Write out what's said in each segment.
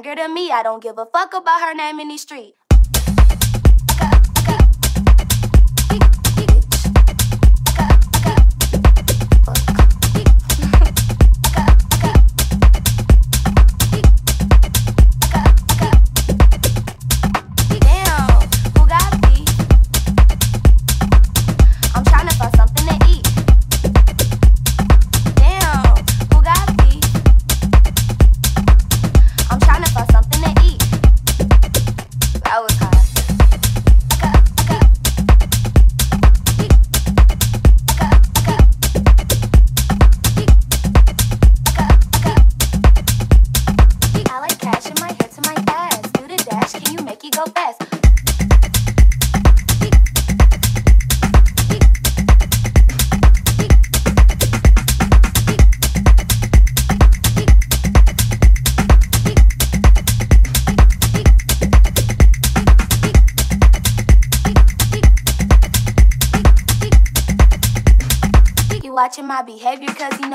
younger than me. I don't give a fuck about her name in the street. my behavior cause he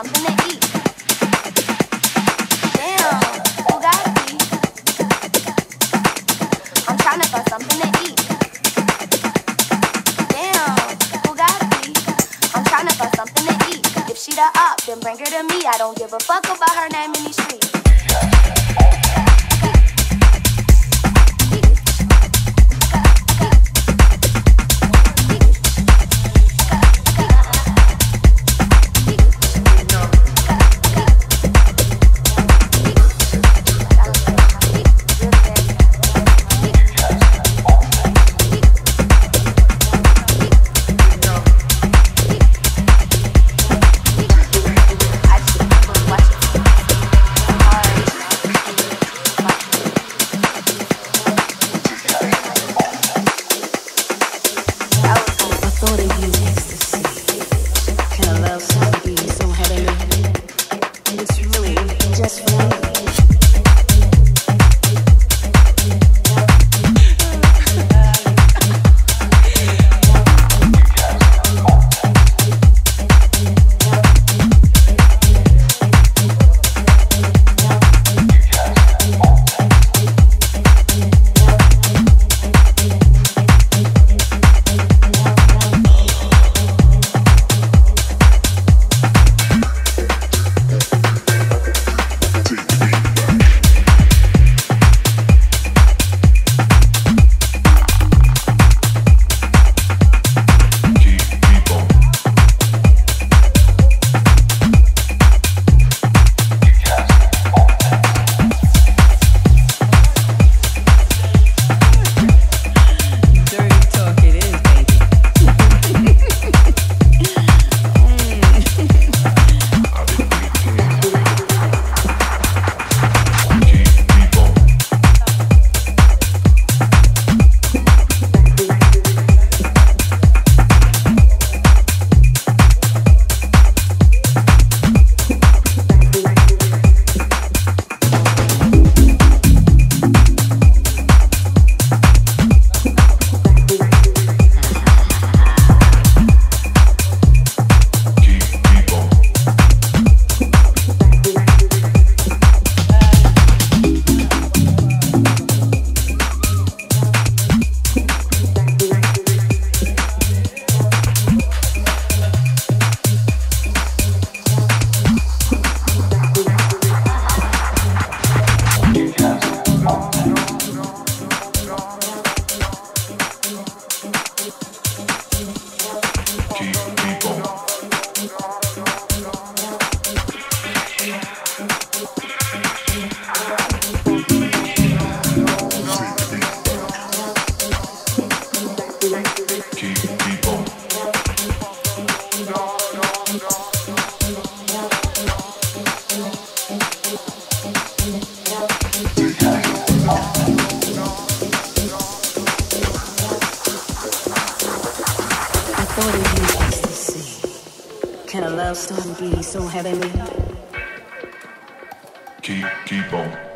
I'm trying to find something to eat. Damn, I'm find something to eat. If she the up, then bring her to me. I don't give a fuck about her name and these love to be so heavenly. Keep, keep on.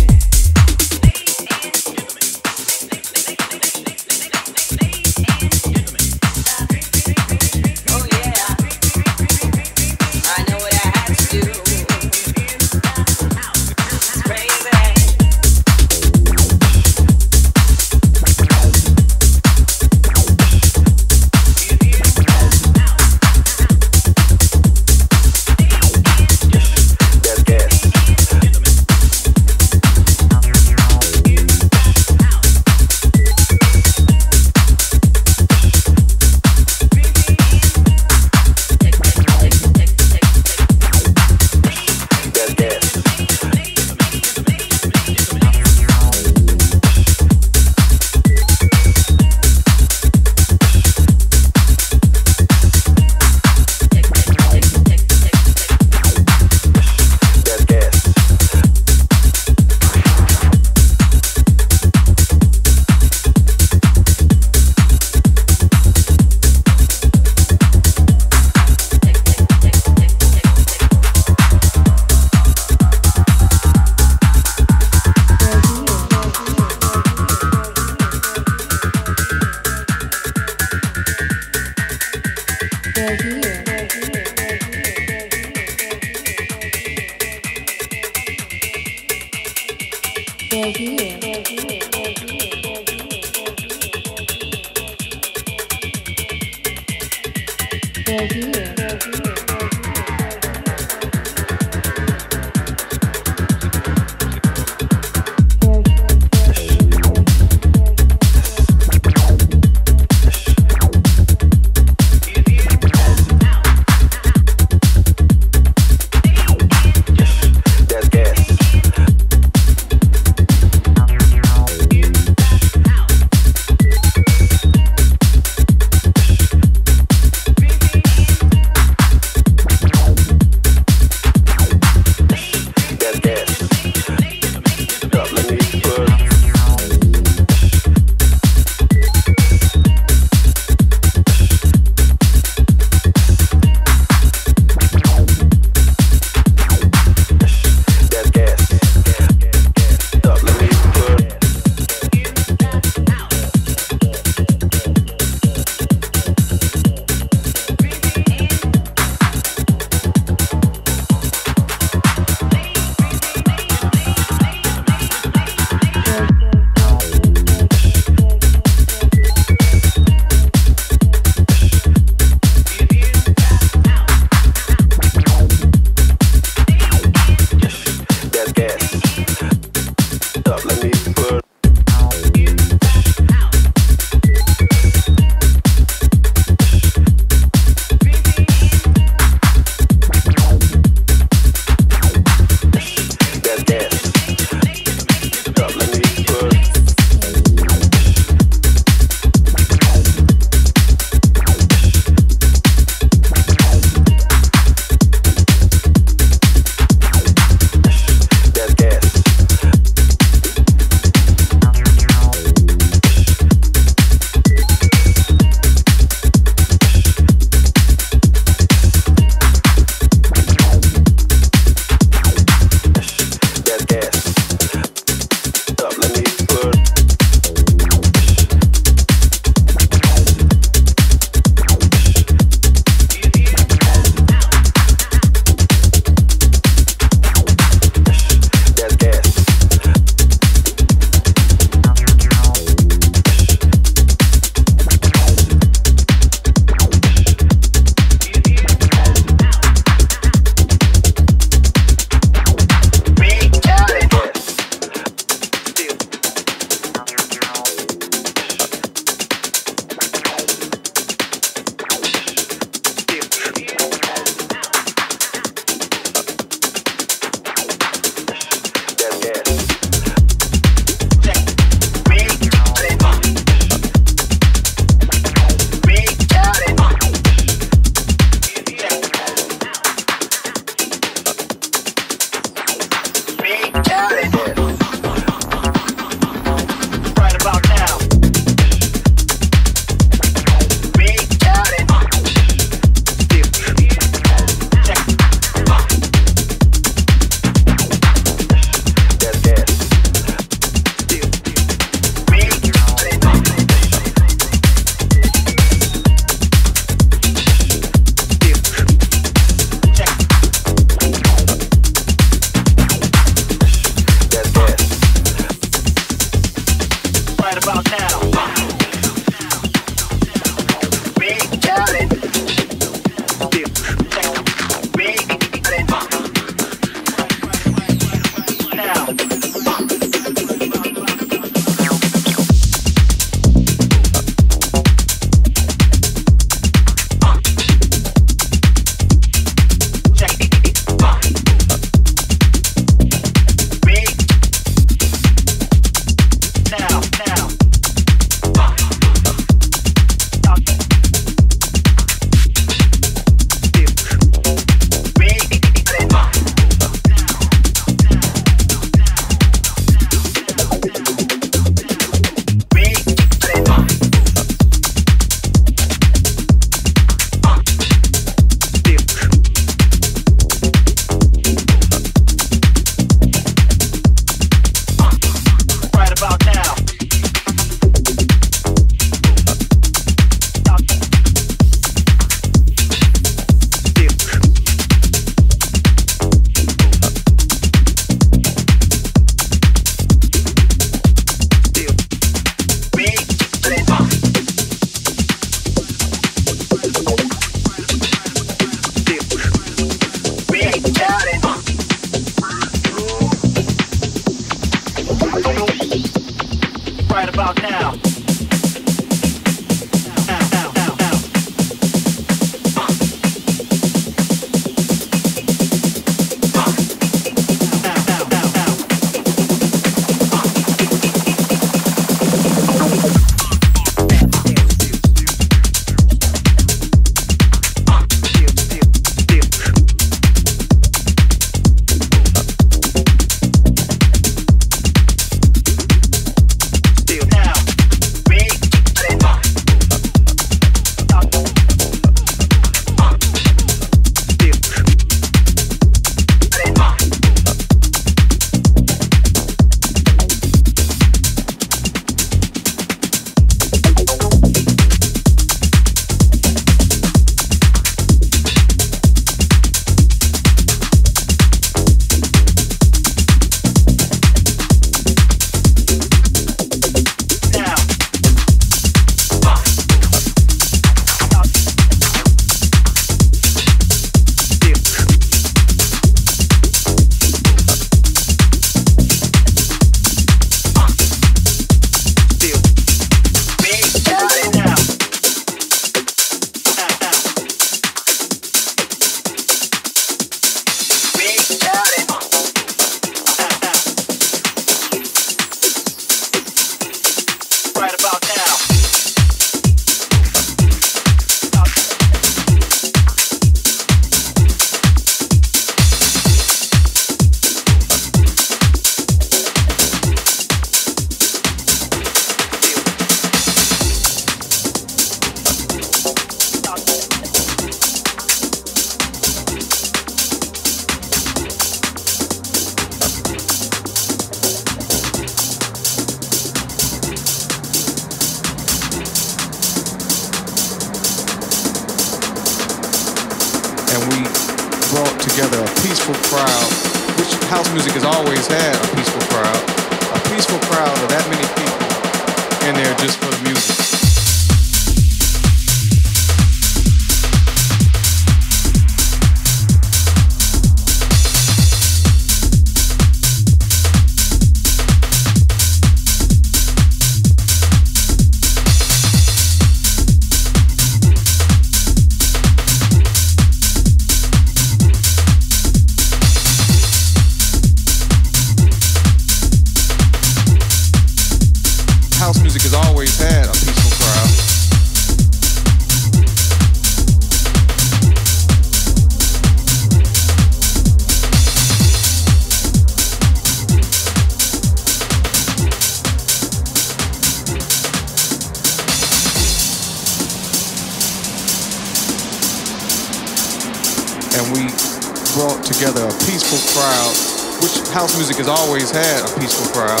Always had a peaceful crowd,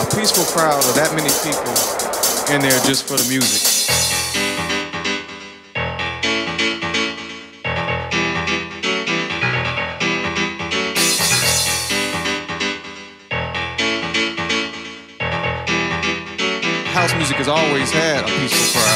a peaceful crowd of that many people in there just for the music. House music has always had a peaceful crowd.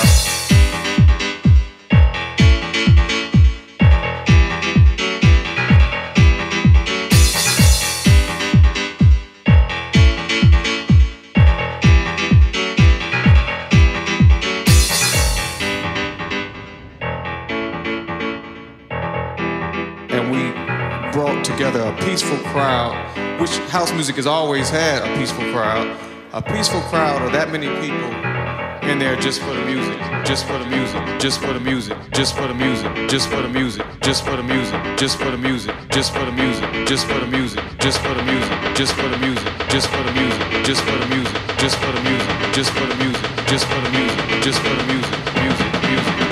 Has always had a peaceful crowd, a peaceful crowd of that many people in there just for the music, just for the music, just for the music, just for the music, just for the music, just for the music, just for the music, just for the music, just for the music, just for the music, just for the music, just for the music, just for the music, just for the music, just for the music, just for the music, just for the music, music, music.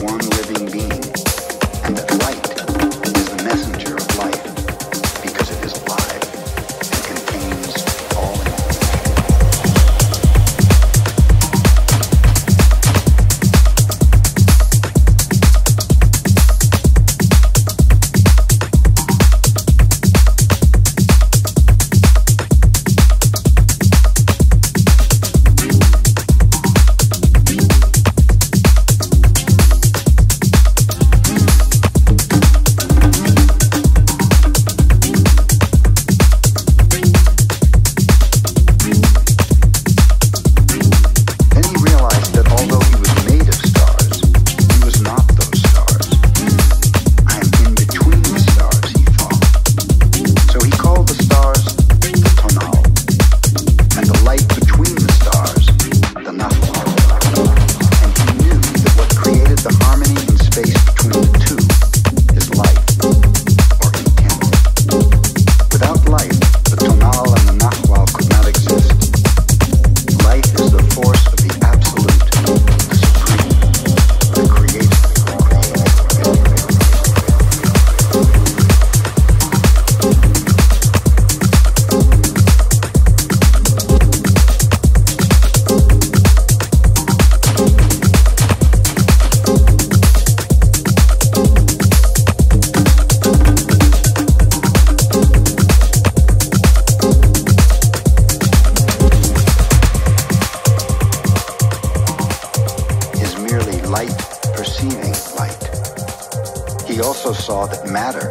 one living being. light perceiving light. He also saw that matter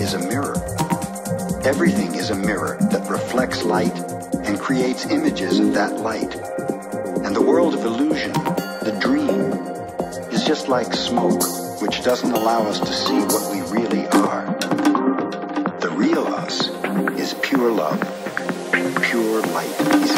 is a mirror. Everything is a mirror that reflects light and creates images of that light. And the world of illusion, the dream, is just like smoke, which doesn't allow us to see what we really are. The real us is pure love, pure light.